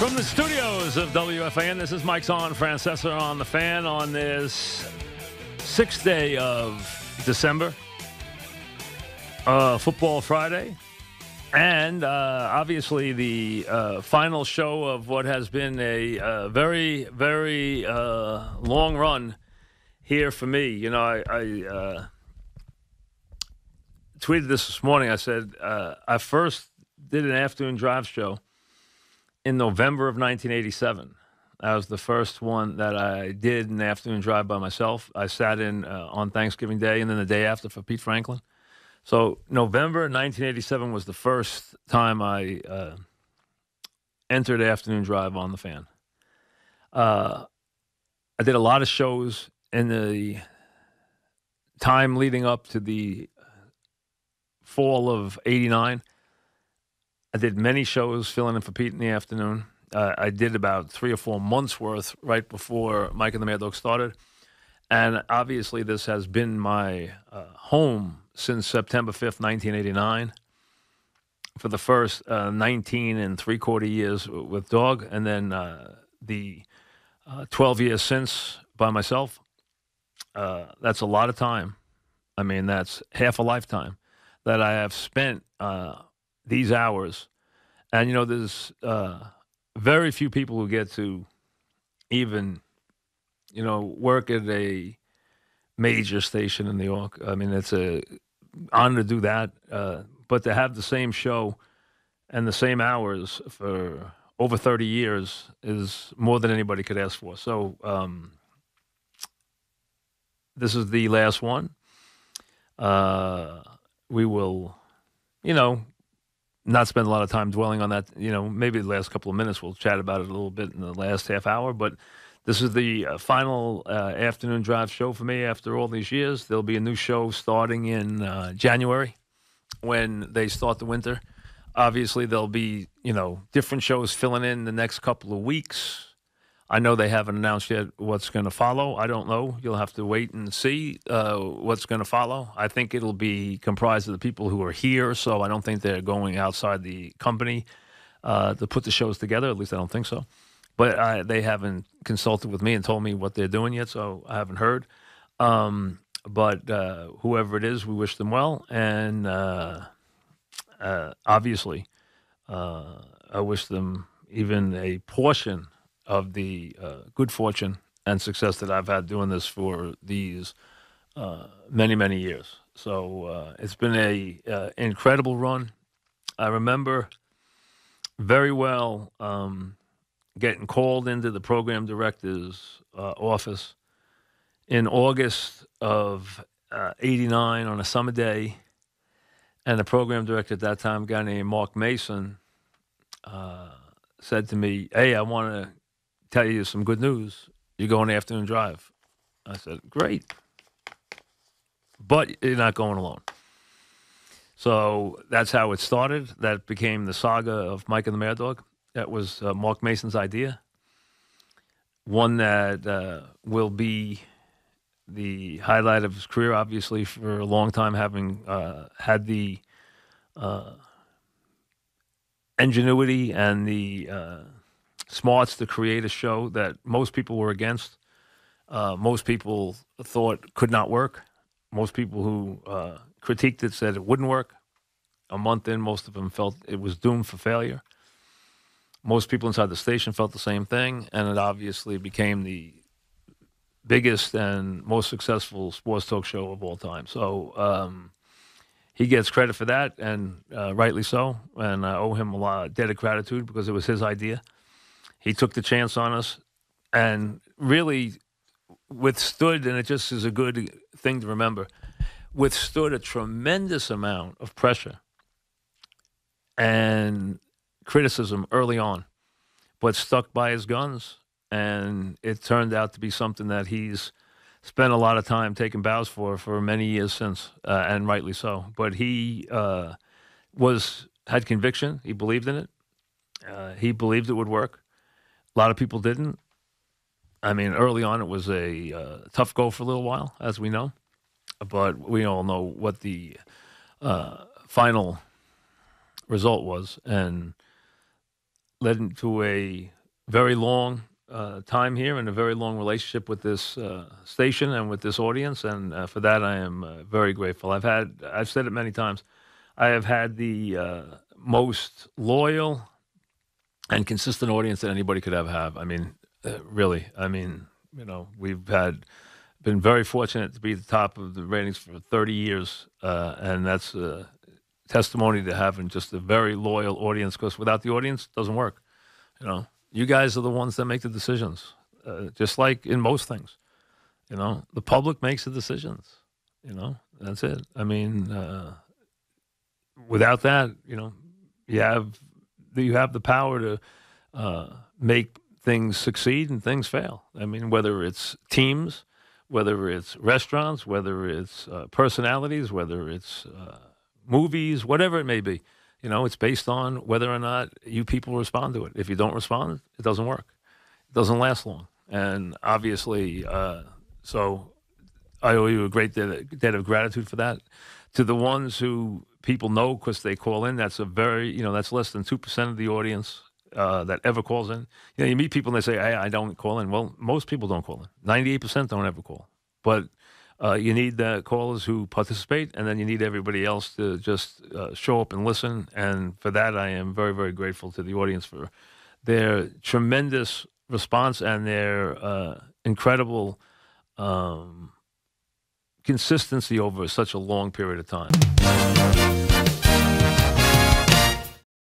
From the studios of WFAN, this is Mike's On, Francesa on the fan on this sixth day of December, uh, Football Friday, and uh, obviously the uh, final show of what has been a uh, very, very uh, long run here for me. You know, I, I uh, tweeted this this morning. I said I first did an afternoon drive show in November of 1987. That was the first one that I did an afternoon drive by myself. I sat in uh, on Thanksgiving Day and then the day after for Pete Franklin. So November 1987 was the first time I uh, entered afternoon drive on the fan. Uh, I did a lot of shows in the time leading up to the fall of '89. I did many shows filling in for Pete in the afternoon. Uh, I did about three or four months worth right before Mike and the Mad Dog started. And obviously, this has been my uh, home since September 5th, 1989, for the first uh, 19 and three quarter years with Dog, and then uh, the uh, 12 years since by myself. Uh, that's a lot of time. I mean, that's half a lifetime that I have spent these hours. And, you know, there's uh, very few people who get to even, you know, work at a major station in New York. I mean, it's a honor to do that. Uh, but to have the same show and the same hours for over 30 years is more than anybody could ask for. So um, this is the last one. Uh, we will, you know, not spend a lot of time dwelling on that. You know, maybe the last couple of minutes we'll chat about it a little bit in the last half hour. But this is the uh, final uh, afternoon drive show for me after all these years. There'll be a new show starting in uh, January when they start the winter. Obviously, there'll be you know different shows filling in the next couple of weeks. I know they haven't announced yet what's going to follow. I don't know. You'll have to wait and see uh, what's going to follow. I think it'll be comprised of the people who are here, so I don't think they're going outside the company uh, to put the shows together. At least I don't think so. But I, they haven't consulted with me and told me what they're doing yet, so I haven't heard. Um, but uh, whoever it is, we wish them well, and uh, uh, obviously, uh, I wish them even a portion of the uh, good fortune and success that I've had doing this for these uh, many many years. So uh, it's been a uh, incredible run. I remember very well um, getting called into the program director's uh, office in August of '89 uh, on a summer day, and the program director at that time, a guy named Mark Mason, said to me, "Hey, I want to tell you some good news. You're going to afternoon drive. I said, great. But you're not going alone. So that's how it started. That became the saga of Mike and the Mad Dog. That was uh, Mark Mason's idea. One that uh, will be the highlight of his career, obviously, for a long time, having uh, had the uh, ingenuity and the uh, smarts to create a show that most people were against. Uh, most people thought could not work. Most people who uh, critiqued it said it wouldn't work. A month in, most of them felt it was doomed for failure. Most people inside the station felt the same thing, and it obviously became the biggest and most successful sports talk show of all time. So um, he gets credit for that, and uh, rightly so. And I owe him a lot of debt of gratitude because it was his idea. He took the chance on us and really withstood, and it just is a good thing to remember, withstood a tremendous amount of pressure and criticism early on, but stuck by his guns. And it turned out to be something that he's spent a lot of time taking bows for for many years since, uh, and rightly so. But he uh, was had conviction. He believed in it. Uh, he believed it would work. A lot of people didn't. I mean, early on, it was a uh, tough go for a little while, as we know. But we all know what the uh, final result was. And led into a very long uh, time here and a very long relationship with this uh, station and with this audience, and uh, for that I am uh, very grateful. I've had, I've said it many times, I have had the most loyal and consistent audience that anybody could ever have. I mean, uh, really, I mean, you know, we've had been very fortunate to be at the top of the ratings for 30 years, and that's a testimony to having just a very loyal audience. Because without the audience, it doesn't work. You know you guys are the ones that make the decisions, uh, just like in most things. You know, the public makes the decisions. You know, that's it. I mean, uh, without that, you know, you have you have the power to uh, make things succeed and things fail. I mean, whether it's teams, whether it's restaurants, whether it's uh, personalities, whether it's uh, movies, whatever it may be. You know, it's based on whether or not you people respond to it. If you don't respond, it doesn't work. It doesn't last long. And obviously, uh, so I owe you a great debt, debt of gratitude for that. To the ones who people know because they call in, that's a very, you know, that's less than 2% of the audience uh, that ever calls in. You know, you meet people and they say, hey, I don't call in. Well, most people don't call in. 98% don't ever call. But uh, you need the callers who participate, and then you need everybody else to just uh, show up and listen. And for that, I am very, very grateful to the audience for their tremendous response and their uh, incredible um, consistency over such a long period of time.